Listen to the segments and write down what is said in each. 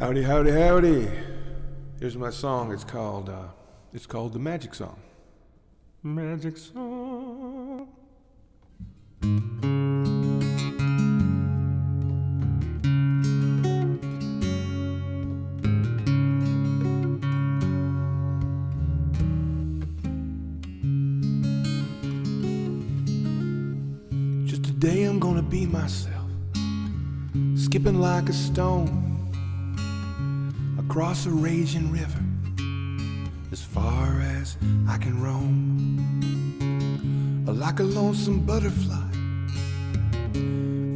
Howdy, howdy, howdy. Here's my song. It's called uh, it's called the Magic Song. Magic Song. Just today I'm gonna be myself, skipping like a stone across a raging river as far as I can roam. Like a lonesome butterfly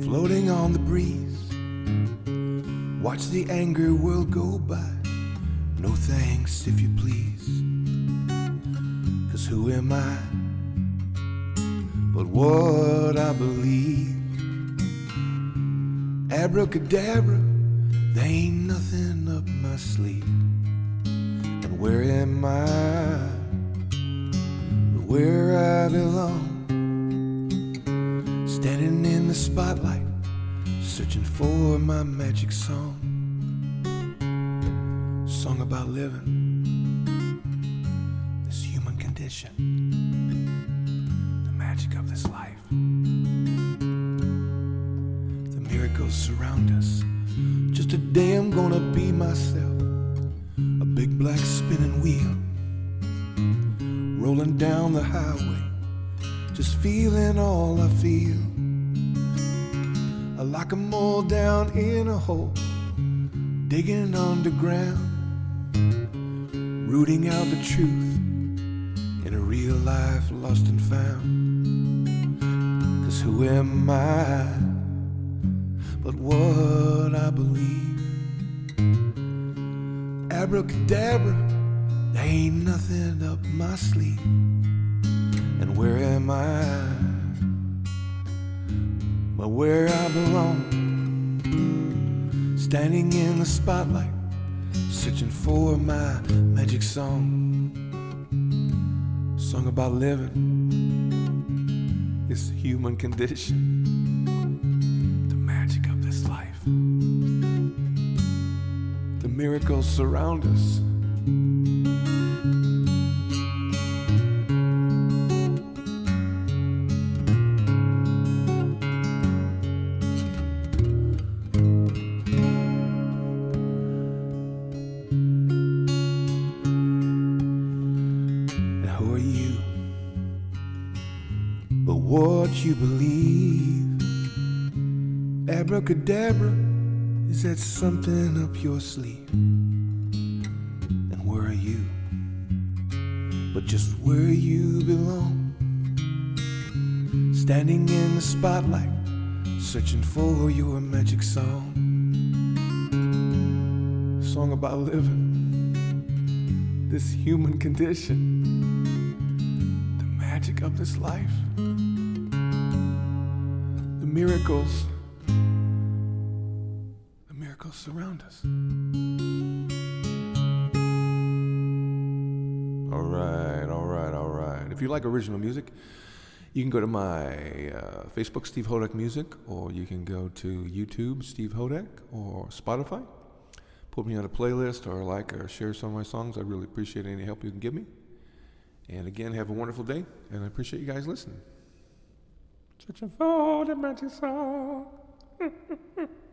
floating on the breeze. Watch the angry world go by. No thanks if you please. Cause who am I? But what I believe. Abracadabra, there ain't nothing up my sleeve. And where am I? Where I belong. Standing in the spotlight, searching for my magic song. Song about living, this human condition, the magic of this life. The miracles surround us. Myself. A big black spinning wheel. Rolling down the highway. Just feeling all I feel. I like a mole down in a hole. Digging underground. Rooting out the truth. In a real life lost and found. Cause who am I? But what I believe. Abracadabra, there ain't nothing up my sleeve. And where am I? But where I belong. Standing in the spotlight, searching for my magic song. Song about living, this human condition, miracles surround us. And who are you? But what you believe. Abracadabra, is that something up your sleeve? And where are you? But just where you belong. Standing in the spotlight, searching for your magic song. Song about living this human condition, the magic of this life, the miracles, miracles surround us. All right, all right, all right. If you like original music, you can go to my uh, Facebook, Steve Hodak Music, or you can go to YouTube, Steve Hodak, or Spotify put me on a playlist or like or share some of my songs. I really appreciate any help you can give me. And again, have a wonderful day, and I appreciate you guys listening. Searching for the magic song.